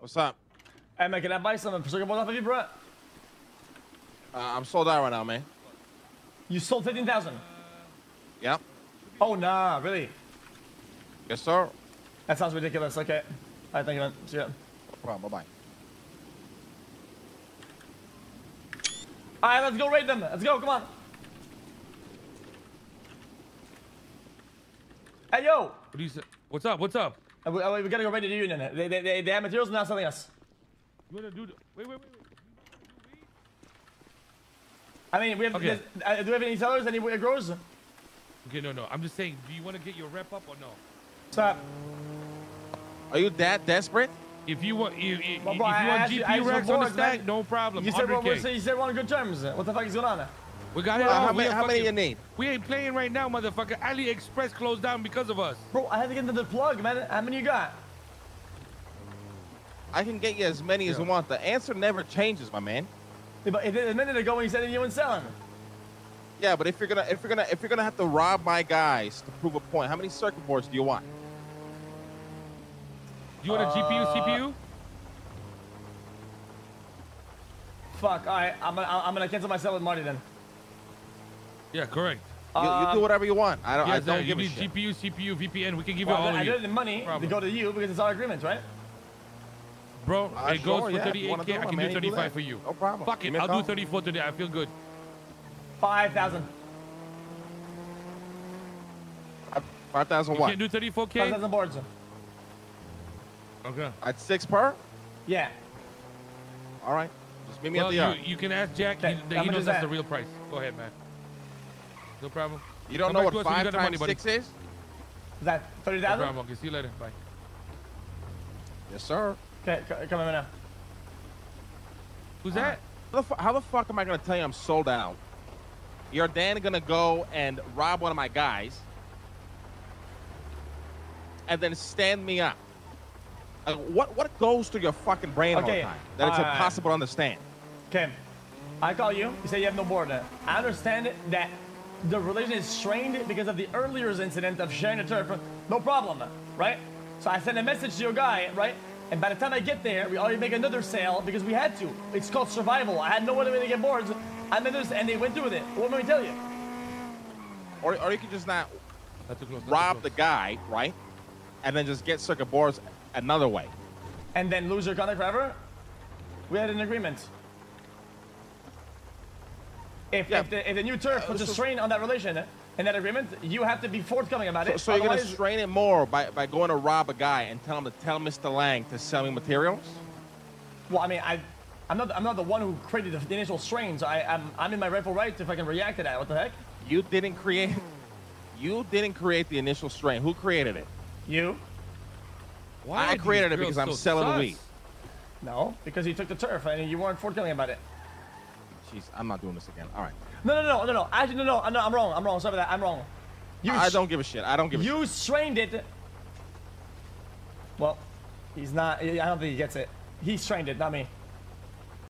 What's up? Hey man, can I buy some circuit boards off of you, bro? Uh, I'm sold out right now, man. You sold fifteen thousand. Yep. Oh nah, really? Yes, sir. That sounds ridiculous. Okay. All right, thank you, man. See ya. No problem. Bye bye. All right, let's go raid them. Let's go. Come on. Hey yo, What do you say? What's up? What's up? Uh, we, uh, we gotta go raid the union. They, they, they, they have materials and now selling us. You wanna do? The, wait, wait, wait, wait. I mean, we have. Okay. Uh, do we have any sellers? Any growers? Okay, no, no. I'm just saying. Do you want to get your rep up or no? Stop. Are you that desperate? If you want, if, if, Well, if you I want GP you- I GPU asked you racks for on the boards, stack, no problem. You said, we're, 100K. we're, you said we're on good terms. What the fuck is going on? We got it Uh, how We many? How many you fucking- need? We ain't playing right now, motherfucker. AliExpress closed down because of us. Bro, I had to get into the plug, man. How many you got? I can get you as many as you want. The answer never changes, my man. Yeah, But a minute ago when you said you weren't selling. Yeah, but if you're gonna if you're gonna if you're gonna have to rob my guys to prove a point, how many circuit boards do you want? Do You want a GPU, Uh, CPU? Fuck, alright. I'm gonna, I'm gonna cancel my sale with Marty then. Yeah, correct. You, you Uh, do whatever you want. I don't. I Yes, sir. don't You give a need shit. GPU, CPU, VPN. We can give Well, you all I of did you. the money Problem. to go to you because it's our agreement, right? Bro, Uh, it goes for yeah, if you wanna 38k. do I can man, do you do 35 for you. No problem. Fuck it. me a I'll do 34 today. I feel good. Five thousand. Five thousand You can't do 34k? thousand boards. Okay. At six per? Yeah. All right. Just meet me Well, at the you, yard. you can ask Jack. He, Okay, he how knows that's that? the real price. Go ahead, man. No problem. You don't come know what us five got the money, times buddy. six is? Is that thirty No problem. Okay, see you later. Bye. Yes, sir. Okay, c- come in now. Who's that? How the, how the fuck am I gonna tell you I'm sold out? You're then gonna go and rob one of my guys, and then stand me up. Like, what what goes through your fucking brain all the time that it's uh, impossible to understand? Okay. I call you. You say you have no border. I understand that the relation is strained because of the earlier incident of sharing the turf. No problem, right? So I send a message to your guy, right? And by the time I get there, we already make another sale because we had to. It's called survival. I had no other way to get boards. I made this, and they went through with it. What let me tell you? Or or you could just not Not too close. not too rob close. the guy, right? And then just get circuit boards another way. And then lose your contract forever? We had an agreement. If, Yeah. if, the, if the new turf puts a so- strain on that relation uh, in that agreement, you have to be forthcoming about So, it. so you're gonna strain it more by, by going to rob a guy and tell him to tell Mr. Lang to sell me materials? Well, I mean, I, I'm not, I'm not the one who created the, the initial strain, so I, I'm, I'm in my rightful right if I can react to that. What the heck? You didn't create. You didn't create the initial strain. Who created it? You? Why I created it girls because I'm so selling the sus? weed. No, because you took the turf and you weren't forthcoming about it. Jeez, I'm not doing this again. All right. No, no, no, no, no. Actually, no, no, no. I'm wrong. I'm wrong. Sorry about that. I'm wrong. You, I don't give a shit. I don't give a shit. You strained it. Well, he's not. I don't think he gets it. He strained it, not me.